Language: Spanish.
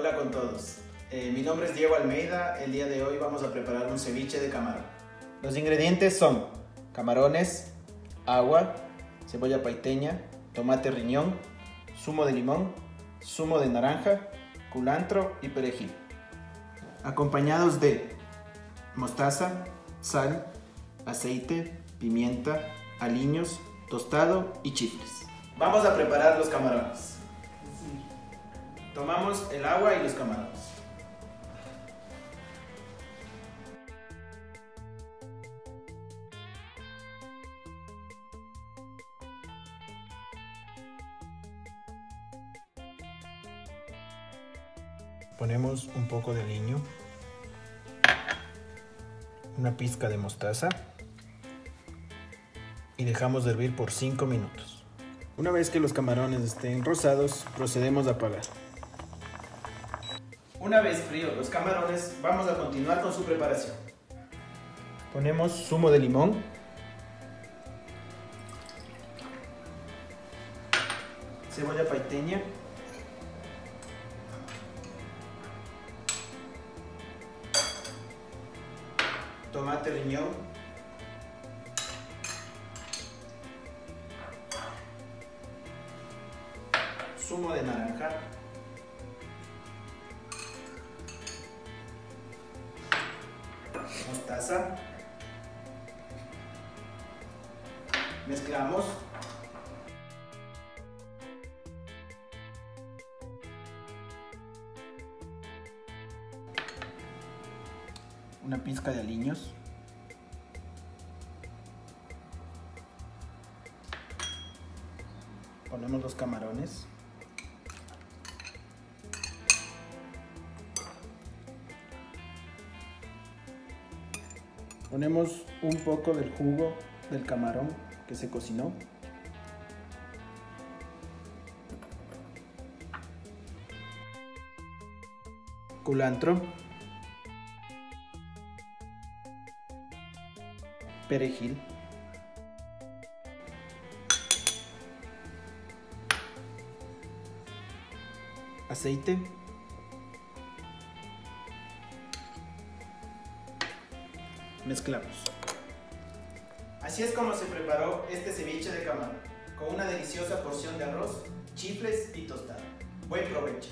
Hola con todos. Eh, mi nombre es Diego Almeida. El día de hoy vamos a preparar un ceviche de camarón. Los ingredientes son camarones, agua, cebolla paiteña, tomate riñón, zumo de limón, zumo de naranja, culantro y perejil. Acompañados de mostaza, sal, aceite, pimienta, aliños, tostado y chifles. Vamos a preparar los camarones. Tomamos el agua y los camarones. Ponemos un poco de aliño, una pizca de mostaza y dejamos de hervir por 5 minutos. Una vez que los camarones estén rosados, procedemos a apagar. Una vez fríos los camarones, vamos a continuar con su preparación. Ponemos zumo de limón. Cebolla paiteña. Tomate riñón. Zumo de naranja. Mostaza. Mezclamos. Una pizca de aliños. Ponemos los camarones. Ponemos un poco del jugo del camarón que se cocinó. Culantro. Perejil. Aceite. Mezclamos. Así es como se preparó este ceviche de camarón, con una deliciosa porción de arroz, chifles y tostada. Buen provecho.